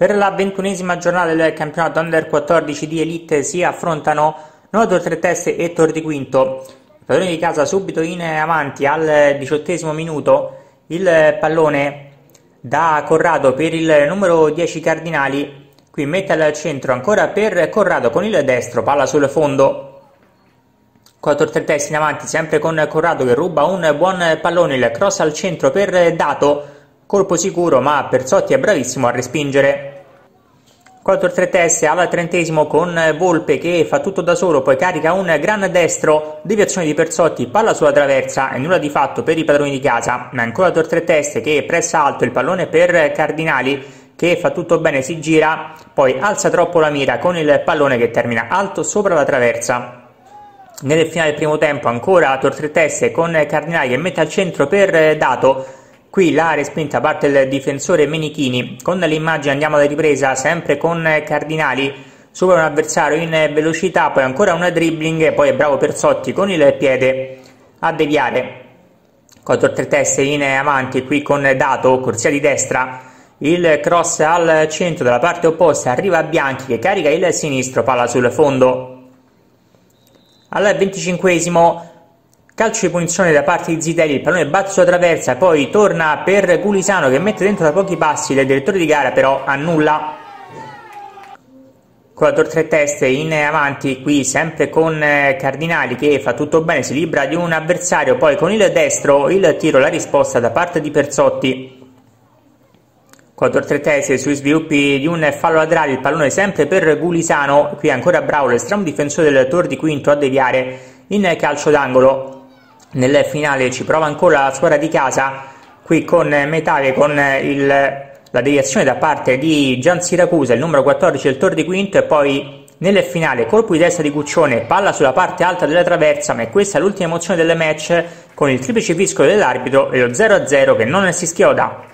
Per la ventunesima giornata del campionato Under 14 di Elite si affrontano Nodo Tre Teste e Tor di Quinto. I padroni di casa subito in avanti al diciottesimo minuto. Il pallone da Corrado per il numero 10 Cardinali. Qui mette al centro ancora per Corrado con il destro, palla sul fondo. 4 3 testi in avanti, sempre con Corrado che ruba un buon pallone, il cross al centro per Dato, colpo sicuro ma Perzotti è bravissimo a respingere. 4-3 teste al trentesimo con Volpe che fa tutto da solo, poi carica un gran destro, deviazione di Perzotti, palla sulla traversa e nulla di fatto per i padroni di casa, ma ancora 3 teste che pressa alto il pallone per Cardinali che fa tutto bene, si gira, poi alza troppo la mira con il pallone che termina alto sopra la traversa. Nel finale del primo tempo ancora 3 teste con Cardinali che mette al centro per Dato, Qui la respinta parte il difensore Menichini. Con l'immagine andiamo alla ripresa, sempre con Cardinali. Supera un avversario in velocità, poi ancora un dribbling poi è bravo Perzotti con il piede a deviare. 4-3 teste in avanti qui con Dato, corsia di destra. Il cross al centro dalla parte opposta arriva a Bianchi che carica il sinistro, palla sul fondo. Al 25 Calcio di punizione da parte di Zitelli, il pallone batte sulla traversa, poi torna per Gulisano che mette dentro da pochi passi, il direttore di gara però annulla. 4-3 teste in avanti qui sempre con eh, Cardinali che fa tutto bene, si libera di un avversario, poi con il destro il tiro, la risposta da parte di Perzotti. 4-3 teste sui sviluppi di un fallo laterale, il pallone sempre per Gulisano, qui ancora bravo l'estremo difensore del Tor di Quinto a deviare in calcio d'angolo nel finale ci prova ancora la squadra di casa qui con Metale con il, la deviazione da parte di Gian Siracusa il numero 14 del Tor di Quinto e poi nel finale colpo di testa di Cuccione palla sulla parte alta della traversa ma è questa l'ultima emozione del match con il triplice fisco dell'arbitro e lo 0-0 che non si schioda